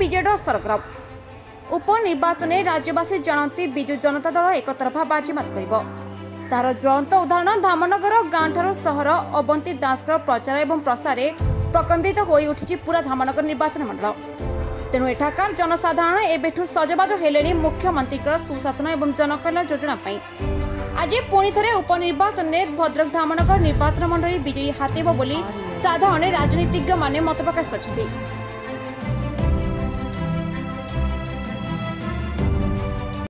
বিজেডির সরগরম উপনির্বাচনে রাজ্যবাসী জাঁতি বিজু জনতা দল একতরফা বাজিমাত করব তার জ্বলন্ত উদাহরণ ধামনগর গাঁঠার সহর অবন্তী দাসর প্রচার এবং প্রসারে প্রকম্পিত হয়ে উঠিছে পুরা ধামনগর নির্বাচন মণ্ডল তেণু এঠাকার জনসাধারণ এবেঠু সজবাজ হলে মুখ্যমন্ত্রীর সুশাসন এবং জনকল্যাণ যোজনা পাই আজ পুঁথ উপনির্বাচনে ভদ্রক ধামনগর নির্বাচন মণ্ডলী বিজেডি হাতেব বলে সাধারণ রাজনীতিজ্ঞ মানে মত প্রকাশ করছেন